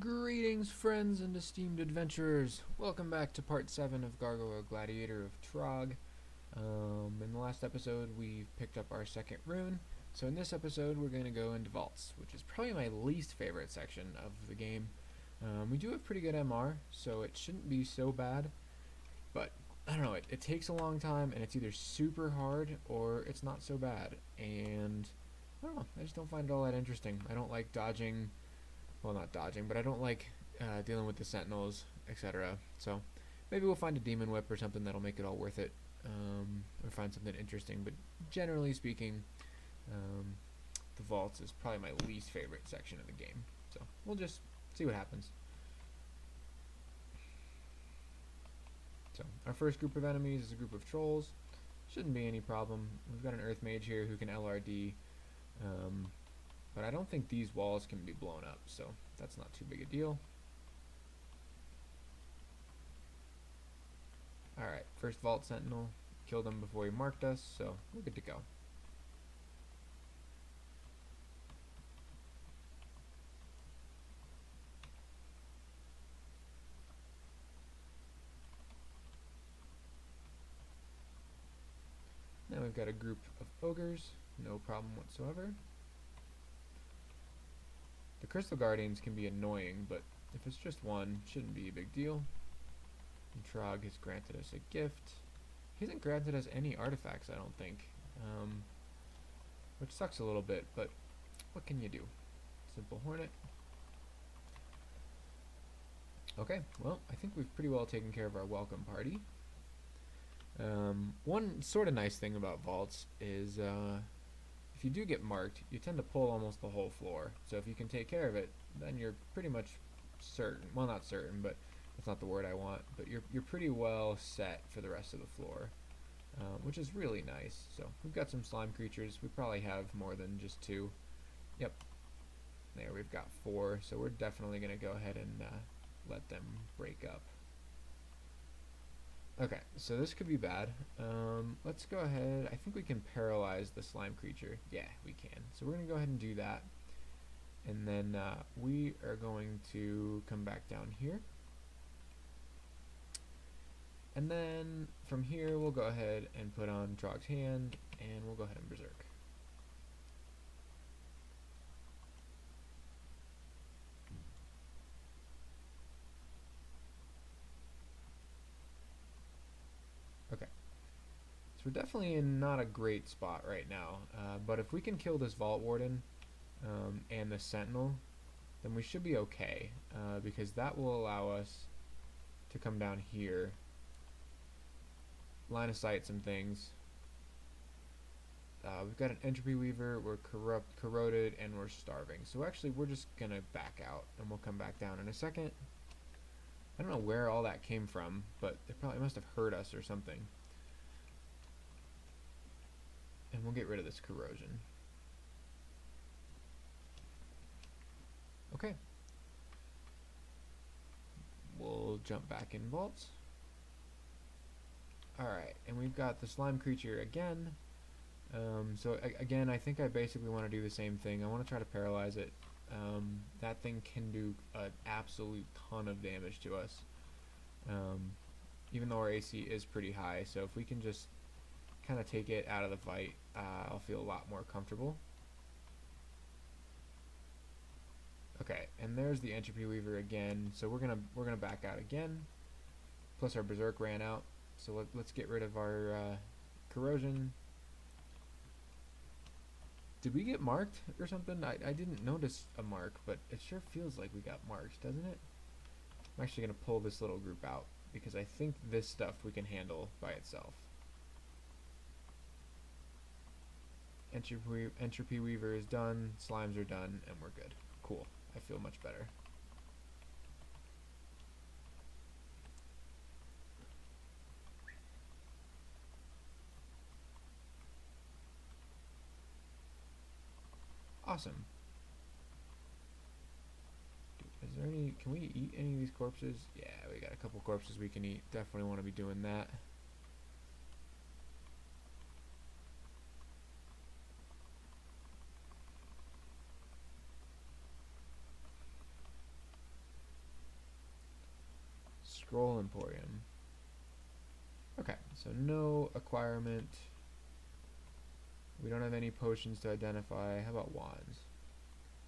Greetings, friends and esteemed adventurers. Welcome back to part 7 of Gargoyle Gladiator of Trog. Um, in the last episode, we picked up our second rune. So in this episode, we're going to go into vaults, which is probably my least favorite section of the game. Um, we do have pretty good MR, so it shouldn't be so bad. But, I don't know, it, it takes a long time, and it's either super hard, or it's not so bad. And, I don't know, I just don't find it all that interesting. I don't like dodging well, not dodging, but I don't like uh, dealing with the sentinels, etc. So maybe we'll find a demon whip or something that'll make it all worth it, um, or find something interesting. But generally speaking, um, the vaults is probably my least favorite section of the game. So we'll just see what happens. So our first group of enemies is a group of trolls. Shouldn't be any problem. We've got an earth mage here who can LRD. Um, but I don't think these walls can be blown up, so that's not too big a deal. Alright, first Vault Sentinel. Killed him before he marked us, so we're good to go. Now we've got a group of ogres, no problem whatsoever. The Crystal Guardians can be annoying, but if it's just one, shouldn't be a big deal. Trog has granted us a gift. He hasn't granted us any artifacts, I don't think. Um, which sucks a little bit, but what can you do? Simple Hornet. Okay, well, I think we've pretty well taken care of our welcome party. Um, one sort of nice thing about vaults is uh, if you do get marked, you tend to pull almost the whole floor. So if you can take care of it, then you're pretty much certain, well not certain, but that's not the word I want, but you're, you're pretty well set for the rest of the floor, uh, which is really nice. So we've got some slime creatures. We probably have more than just two. Yep. There, we've got four, so we're definitely going to go ahead and uh, let them break up. Okay, so this could be bad. Um, let's go ahead. I think we can paralyze the slime creature. Yeah, we can. So we're going to go ahead and do that. And then uh, we are going to come back down here. And then from here, we'll go ahead and put on Trog's Hand, and we'll go ahead and Berserk. We're definitely in not a great spot right now. Uh, but if we can kill this Vault Warden um, and the Sentinel, then we should be okay. Uh, because that will allow us to come down here, line of sight some things. Uh, we've got an Entropy Weaver, we're corrupt, corroded, and we're starving. So actually, we're just going to back out, and we'll come back down in a second. I don't know where all that came from, but it probably must have hurt us or something. And we'll get rid of this corrosion. Okay. We'll jump back in vaults. Alright, and we've got the slime creature again. Um, so again, I think I basically want to do the same thing. I want to try to paralyze it. Um, that thing can do an absolute ton of damage to us. Um, even though our AC is pretty high. So if we can just kind of take it out of the fight, uh, I'll feel a lot more comfortable. Okay, and there's the Entropy Weaver again. So we're gonna we're gonna back out again. Plus our Berserk ran out. So let, us get rid of our uh, corrosion. Did we get marked or something? I, I didn't notice a mark, but it sure feels like we got marked, doesn't it? I'm actually to pull this little group out because I think this stuff we can handle by itself. Entropy, Entropy Weaver is done, slimes are done, and we're good. Cool. I feel much better. Awesome. Is there any, can we eat any of these corpses? Yeah, we got a couple corpses we can eat. Definitely want to be doing that. Scroll Emporium. Okay, so no acquirement. We don't have any potions to identify. How about wands?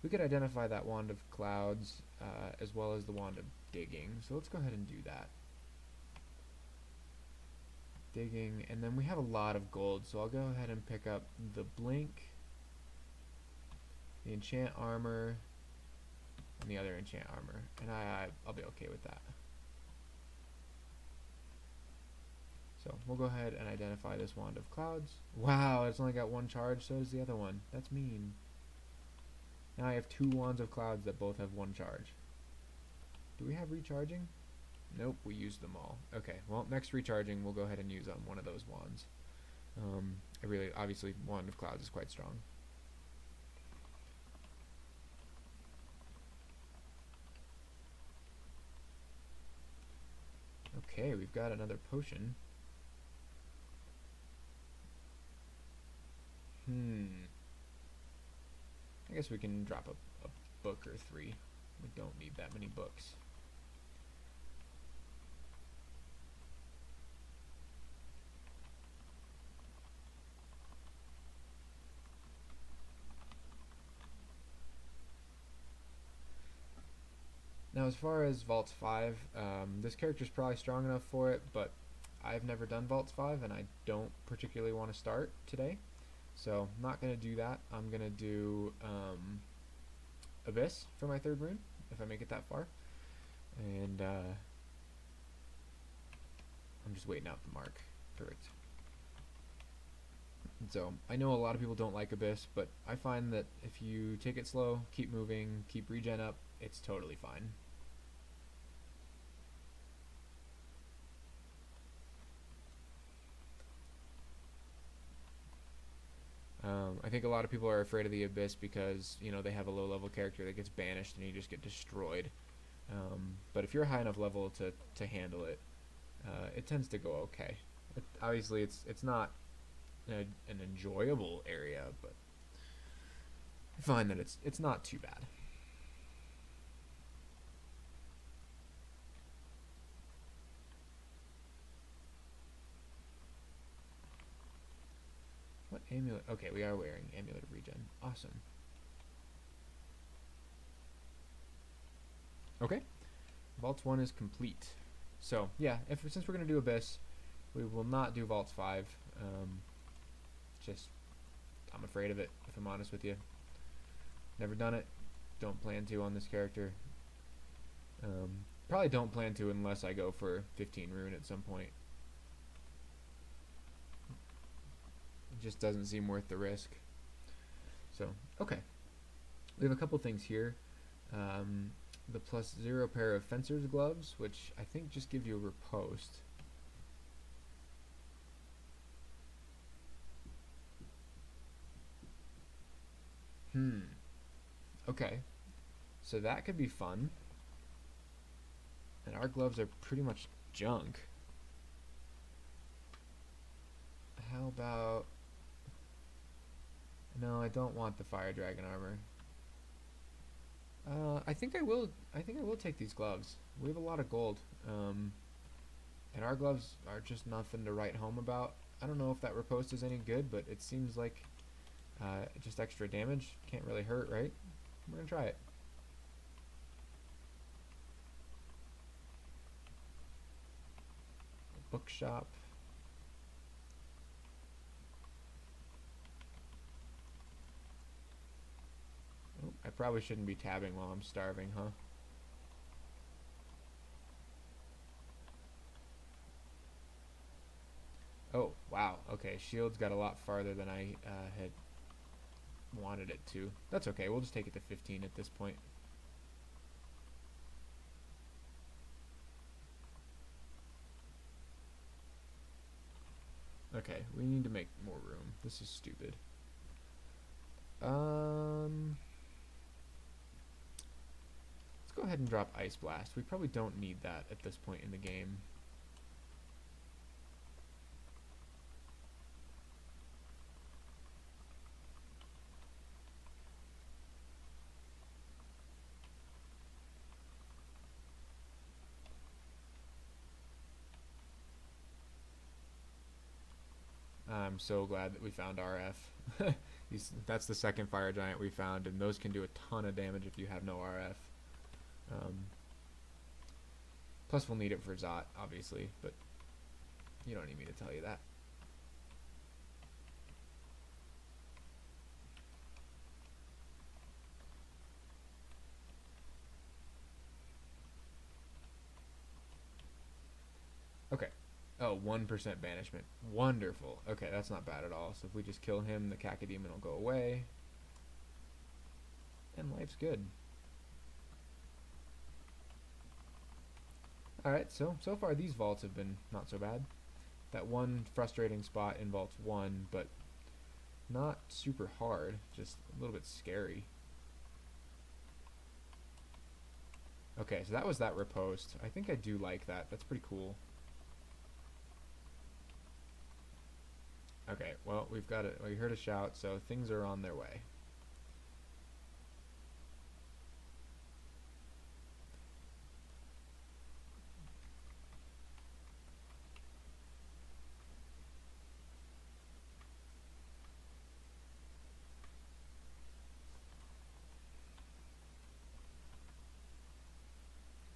We could identify that wand of clouds uh, as well as the wand of digging. So let's go ahead and do that. Digging, and then we have a lot of gold, so I'll go ahead and pick up the blink, the enchant armor, and the other enchant armor, and I, I I'll be okay with that. So we'll go ahead and identify this Wand of Clouds. Wow, it's only got one charge, so does the other one. That's mean. Now I have two Wands of Clouds that both have one charge. Do we have recharging? Nope, we used them all. Okay, well, next recharging, we'll go ahead and use on one of those wands. Um, I really, obviously, Wand of Clouds is quite strong. Okay, we've got another potion. Hmm. I guess we can drop a, a book or three. We don't need that many books. Now, as far as Vaults 5, um, this character is probably strong enough for it, but I've never done Vaults 5, and I don't particularly want to start today. So, I'm not going to do that. I'm going to do um, Abyss for my third rune, if I make it that far. And uh, I'm just waiting out the mark. Perfect. So, I know a lot of people don't like Abyss, but I find that if you take it slow, keep moving, keep regen up, it's totally fine. Um, I think a lot of people are afraid of the Abyss because you know they have a low level character that gets banished and you just get destroyed. Um, but if you're a high enough level to, to handle it, uh, it tends to go okay. It, obviously, it's it's not a, an enjoyable area, but I find that it's it's not too bad. What amulet? Okay, we are wearing amulet regen. Awesome. Okay, Vault 1 is complete. So, yeah, if since we're going to do Abyss, we will not do Vault 5. Um, just, I'm afraid of it, if I'm honest with you. Never done it. Don't plan to on this character. Um, probably don't plan to unless I go for 15 rune at some point. Just doesn't seem worth the risk. So, okay. We have a couple things here. Um, the plus zero pair of fencer's gloves, which I think just give you a riposte. Hmm. Okay. So that could be fun. And our gloves are pretty much junk. How about no, I don't want the fire dragon armor. Uh, I think I will. I think I will take these gloves. We have a lot of gold, um, and our gloves are just nothing to write home about. I don't know if that riposte is any good, but it seems like uh, just extra damage can't really hurt, right? We're gonna try it. Bookshop. I probably shouldn't be tabbing while I'm starving, huh? Oh, wow. Okay, shield's got a lot farther than I uh, had wanted it to. That's okay, we'll just take it to 15 at this point. Okay, we need to make more room. This is stupid. Um go ahead and drop Ice Blast. We probably don't need that at this point in the game. I'm so glad that we found RF. that's the second fire giant we found, and those can do a ton of damage if you have no RF. Um, plus, we'll need it for Zot, obviously, but you don't need me to tell you that. Okay. Oh, 1% banishment. Wonderful. Okay, that's not bad at all. So if we just kill him, the Cacodemon will go away. And life's good. Alright, so, so far these vaults have been not so bad. That one frustrating spot in Vault 1, but not super hard, just a little bit scary. Okay, so that was that riposte. I think I do like that. That's pretty cool. Okay, well, we've got it. We heard a shout, so things are on their way.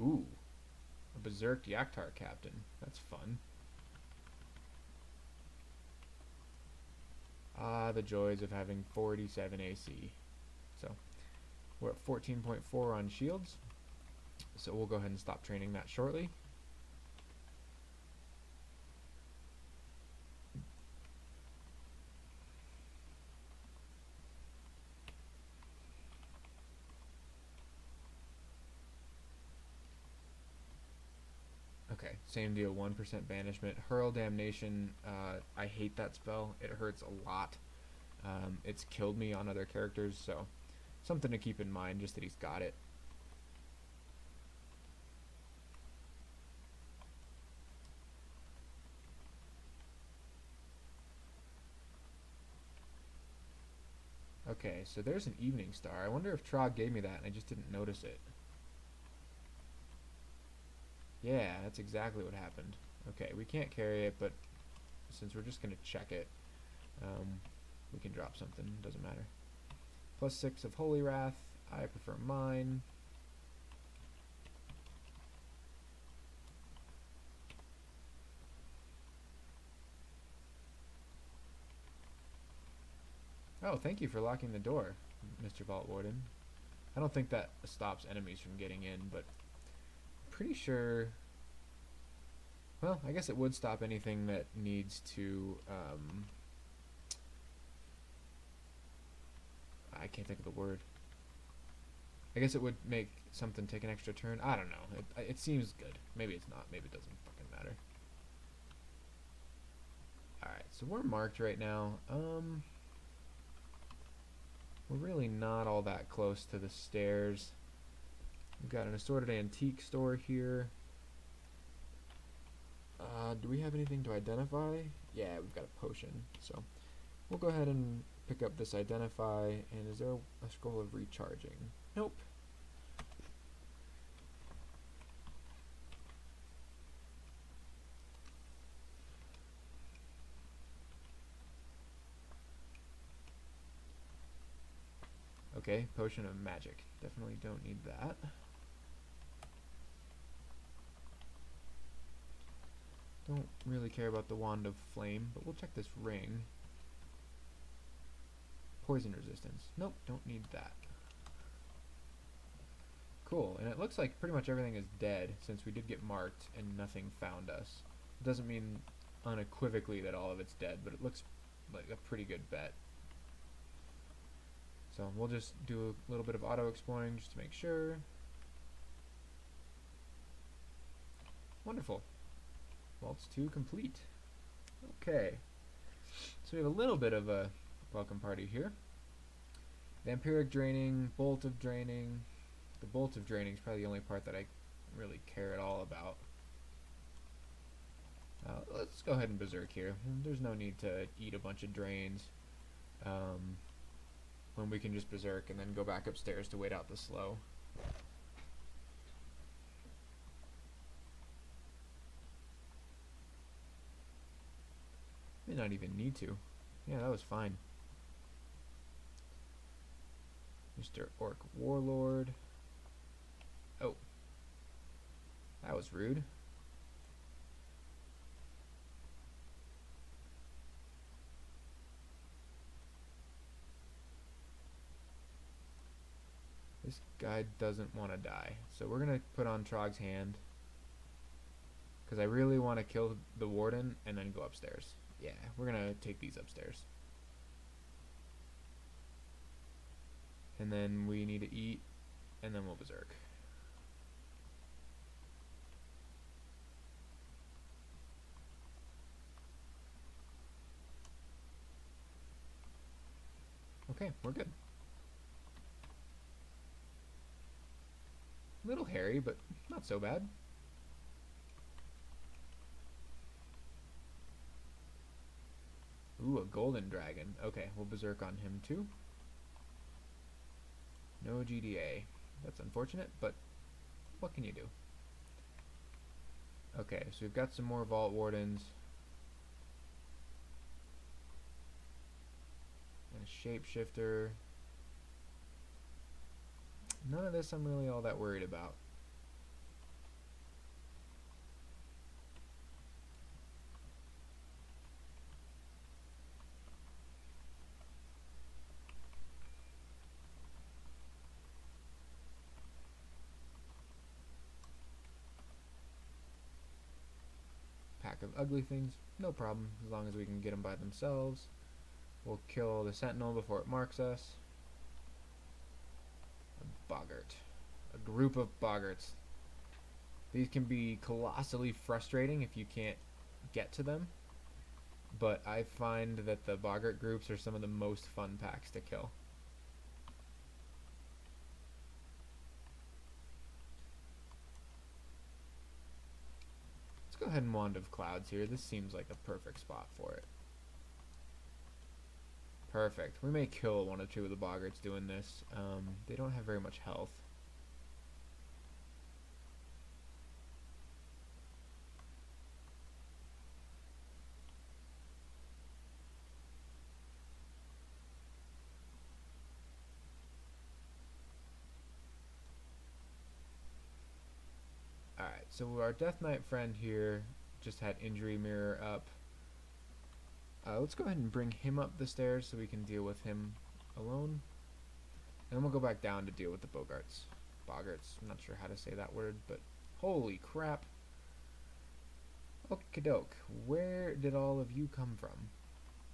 Ooh, a Berserk Yaktaur captain. That's fun. Ah, the joys of having 47 AC. So, we're at 14.4 on shields. So we'll go ahead and stop training that shortly. Okay, same deal, 1% banishment. Hurl Damnation, uh, I hate that spell. It hurts a lot. Um, it's killed me on other characters, so something to keep in mind, just that he's got it. Okay, so there's an Evening Star. I wonder if Trog gave me that and I just didn't notice it. Yeah, that's exactly what happened. Okay, we can't carry it, but since we're just going to check it, um, we can drop something. Doesn't matter. Plus 6 of Holy Wrath. I prefer mine. Oh, thank you for locking the door, Mr. Vault Warden. I don't think that stops enemies from getting in, but pretty sure. Well, I guess it would stop anything that needs to. Um, I can't think of the word. I guess it would make something take an extra turn. I don't know. It, it seems good. Maybe it's not. Maybe it doesn't fucking matter. Alright, so we're marked right now. Um, we're really not all that close to the stairs. We've got an assorted antique store here. Uh, do we have anything to identify? Yeah, we've got a potion. So we'll go ahead and pick up this identify. And is there a scroll of recharging? Nope. Okay, potion of magic. Definitely don't need that. Don't really care about the Wand of Flame, but we'll check this ring. Poison resistance. Nope, don't need that. Cool, and it looks like pretty much everything is dead since we did get marked and nothing found us. It doesn't mean unequivocally that all of it's dead, but it looks like a pretty good bet. So we'll just do a little bit of auto exploring just to make sure. Wonderful. Vaults 2 complete. Okay. So we have a little bit of a welcome party here. Vampiric draining, bolt of draining. The bolt of draining is probably the only part that I really care at all about. Uh, let's go ahead and berserk here. There's no need to eat a bunch of drains um, when we can just berserk and then go back upstairs to wait out the slow. Not even need to. Yeah, that was fine. Mr. Orc Warlord. Oh. That was rude. This guy doesn't want to die. So we're going to put on Trog's hand. Because I really want to kill the warden and then go upstairs. Yeah, we're to take these upstairs. And then we need to eat, and then we'll berserk. Okay, we're good. Little hairy, but not so bad. Ooh, a golden dragon. Okay, we'll berserk on him too. No GDA. That's unfortunate, but what can you do? Okay, so we've got some more Vault Wardens. And a Shapeshifter. None of this I'm really all that worried about. Of ugly things, no problem, as long as we can get them by themselves. We'll kill the sentinel before it marks us. A Boggart. A group of boggarts. These can be colossally frustrating if you can't get to them. But I find that the boggart groups are some of the most fun packs to kill. Go ahead and Wand of Clouds here. This seems like a perfect spot for it. Perfect. We may kill one or two of the boggarts doing this. Um, they don't have very much health. Alright, so our Death Knight friend here just had Injury Mirror up. Uh, let's go ahead and bring him up the stairs so we can deal with him alone. And then we'll go back down to deal with the Bogarts. Bogarts, I'm not sure how to say that word, but holy crap. Okie doke, where did all of you come from?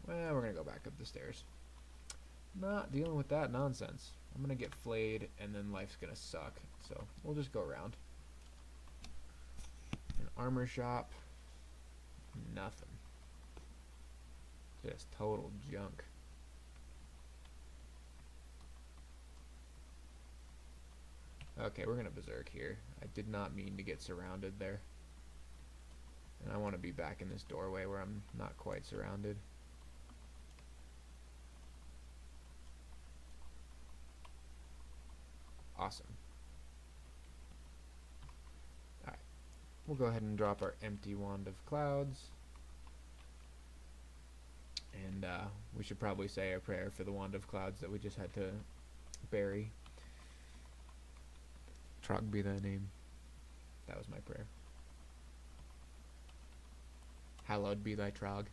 Well, we're gonna go back up the stairs. Not dealing with that nonsense. I'm gonna get flayed and then life's gonna suck. So we'll just go around. Armor shop. Nothing. Just total junk. Okay, we're gonna berserk here. I did not mean to get surrounded there. And I want to be back in this doorway where I'm not quite surrounded. Awesome. We'll go ahead and drop our empty wand of clouds. And uh, we should probably say a prayer for the wand of clouds that we just had to bury. Trog be thy name. That was my prayer. Hallowed be thy Trog.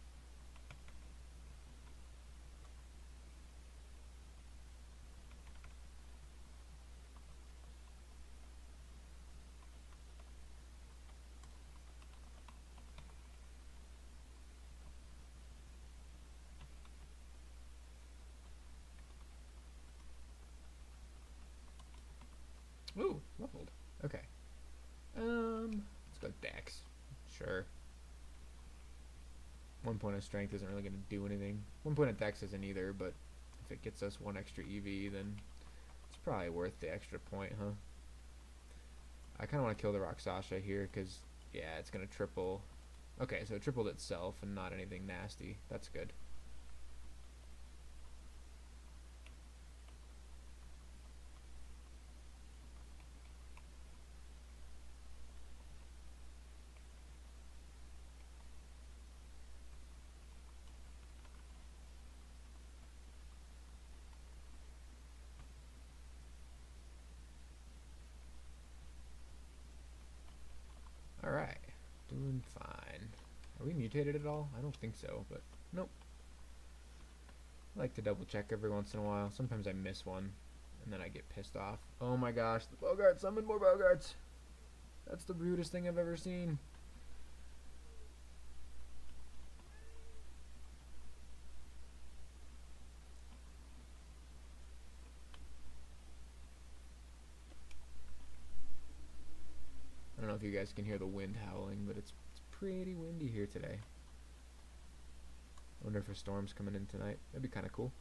Ooh, ruffled. Okay. Um, let's go Dex. Sure. One point of strength isn't really going to do anything. One point of Dex isn't either, but if it gets us one extra EV, then it's probably worth the extra point, huh? I kind of want to kill the Rakshasa here, because, yeah, it's going to triple. Okay, so it tripled itself and not anything nasty. That's good. Alright. Doing fine. Are we mutated at all? I don't think so, but nope. I like to double check every once in a while. Sometimes I miss one, and then I get pissed off. Oh my gosh, the Bogart summoned more Bogarts! That's the rudest thing I've ever seen. I don't know if you guys can hear the wind howling, but it's pretty windy here today. I wonder if a storm's coming in tonight. That'd be kind of cool.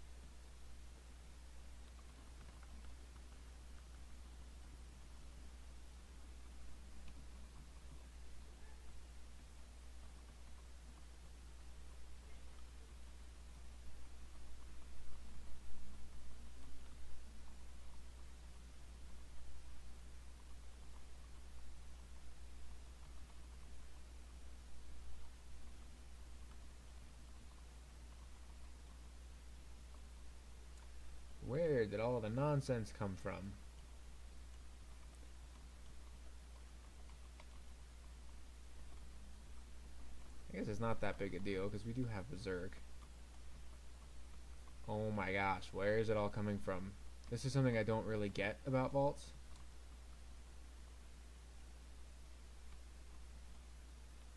Where did all the nonsense come from? I guess it's not that big a deal because we do have Berserk. Oh my gosh, where is it all coming from? This is something I don't really get about vaults.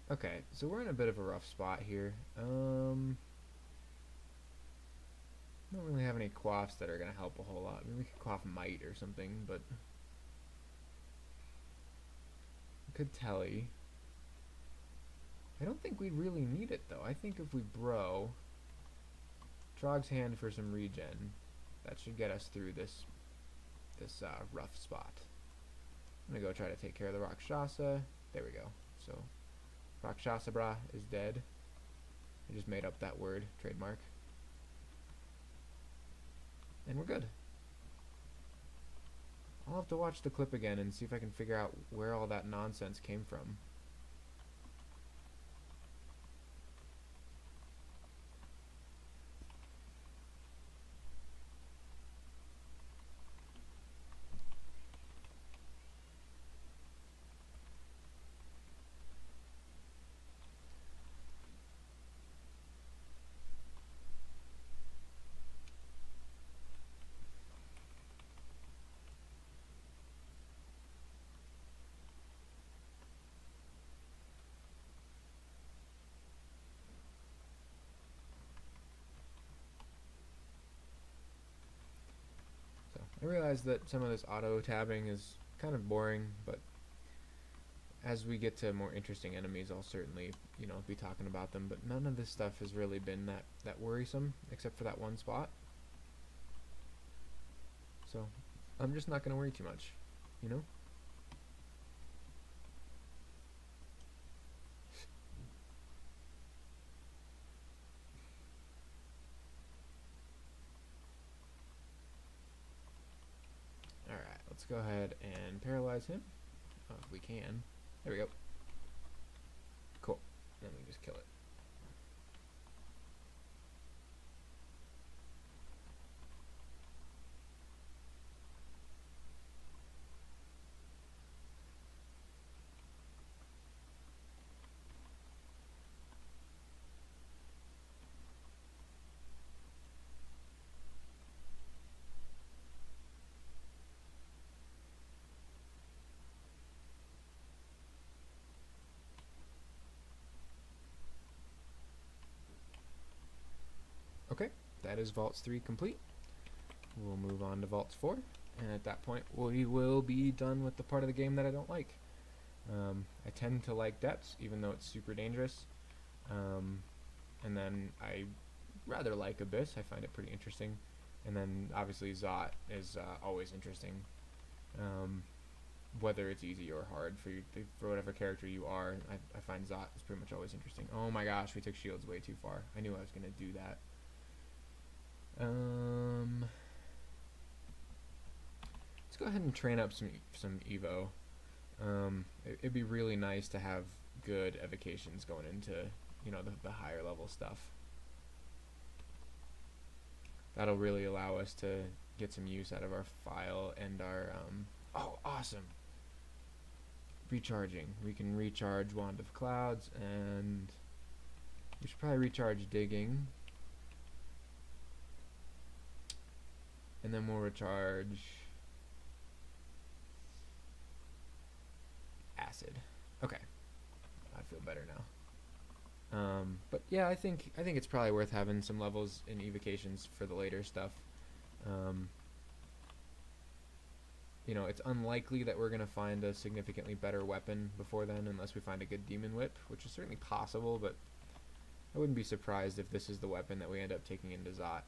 Okay, so we're in a bit of a rough spot here. Um, don't really have any quaffs that are going to help a whole lot. I mean, we could quaff might or something, but we could telly. I don't think we'd really need it though. I think if we bro Trog's hand for some regen, that should get us through this this uh, rough spot. I'm gonna go try to take care of the Rakshasa. There we go. So Rakshasa bra is dead. I just made up that word, trademark. And we're good. I'll have to watch the clip again and see if I can figure out where all that nonsense came from. So I realize that some of this auto tabbing is kind of boring, but as we get to more interesting enemies, I'll certainly, you know, be talking about them. But none of this stuff has really been that that worrisome, except for that one spot. So I'm just not going to worry too much, you know. Alright, let's go ahead and paralyze him. Oh, we can. There we go. Cool. Then we just kill it. Okay, that is Vaults 3 complete. We'll move on to Vaults 4, and at that point we will be done with the part of the game that I don't like. Um, I tend to like Depths, even though it's super dangerous. Um, and then I rather like Abyss, I find it pretty interesting. And then obviously Zot is uh, always interesting. Um, whether it's easy or hard for you, for whatever character you are, I, I find Zot is pretty much always interesting. Oh my gosh, we took shields way too far. I knew I was going to do that. Um, let's go ahead and train up some some Evo. Um, it, would be really nice to have good evocations going into you know the, the higher level stuff. That'll really allow us to get some use out of our file and our um, oh awesome. recharging. We can recharge Wand of Clouds, and we should probably recharge Digging. And then we'll recharge Acid. Okay. I feel better now. Um, but yeah, I think I think it's probably worth having some levels in evocations for the later stuff. Um, you know, it's unlikely that we're going to find a significantly better weapon before then unless we find a good demon whip, which is certainly possible, but I wouldn't be surprised if this is the weapon that we end up taking into Zot,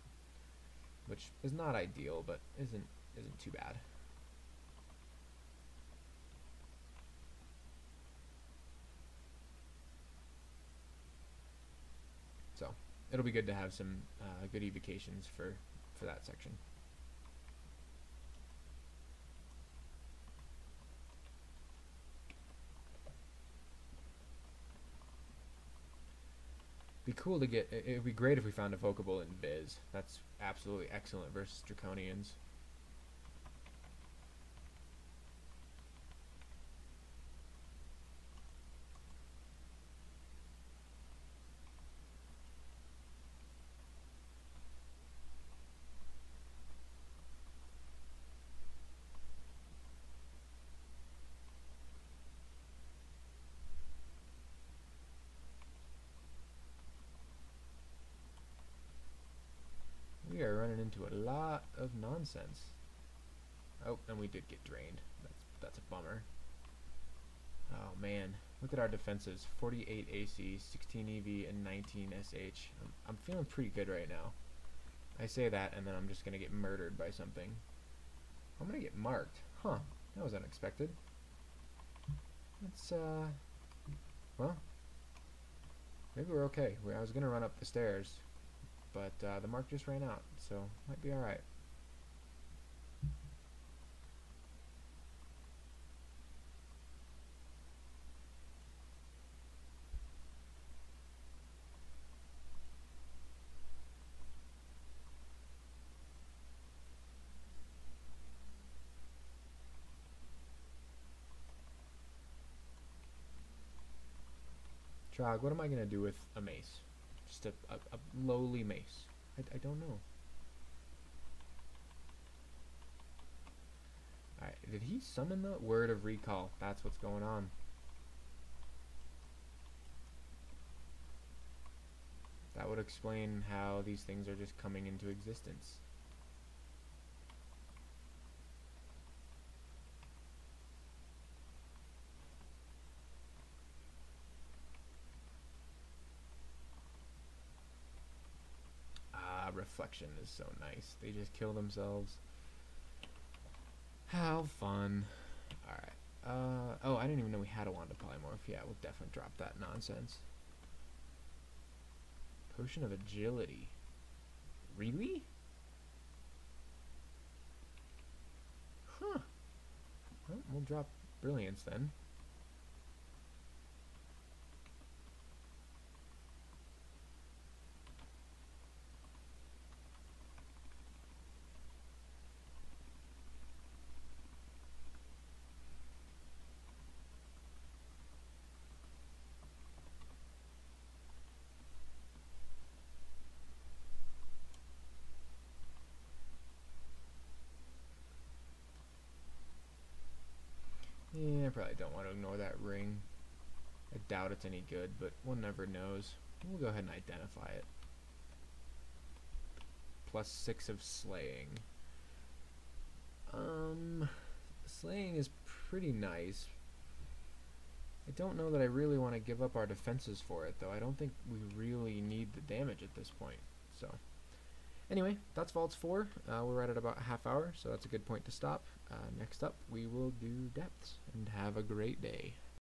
which is not ideal, but isn't isn't too bad. So, it'll be good to have some uh, good evocations for, for that section. Cool to get. It would be great if we found a Evocable in Biz. That's absolutely excellent versus Draconians. We are running into a lot of nonsense. Oh, and we did get drained. That's that's a bummer. Oh man, look at our defenses: 48 AC, 16 EV, and 19 SH. I'm, I'm feeling pretty good right now. I say that, and then I'm just gonna get murdered by something. I'm gonna get marked. Huh? That was unexpected. Let's uh. Well, maybe we're okay. I was gonna run up the stairs but uh, the mark just ran out, so might be alright. Trog, what am I going to do with a mace? Just a, a, a lowly mace. I, I don't know. Alright, did he summon the word of recall? That's what's going on. That would explain how these things are just coming into existence. Reflection is so nice. They just kill themselves. How fun. Alright. Uh, oh, I didn't even know we had a wand of polymorph. Yeah, we'll definitely drop that nonsense. Potion of agility. Really? Huh. Well, we'll drop brilliance then. I probably don't want to ignore that ring. I doubt it's any good, but one never knows. We'll go ahead and identify it. Plus six of slaying. Um, slaying is pretty nice. I don't know that I really want to give up our defenses for it, though. I don't think we really need the damage at this point. So, anyway, that's Vaults 4. Uh, we're right at about half hour, so that's a good point to stop. Uh, next up, we will do depths, and have a great day.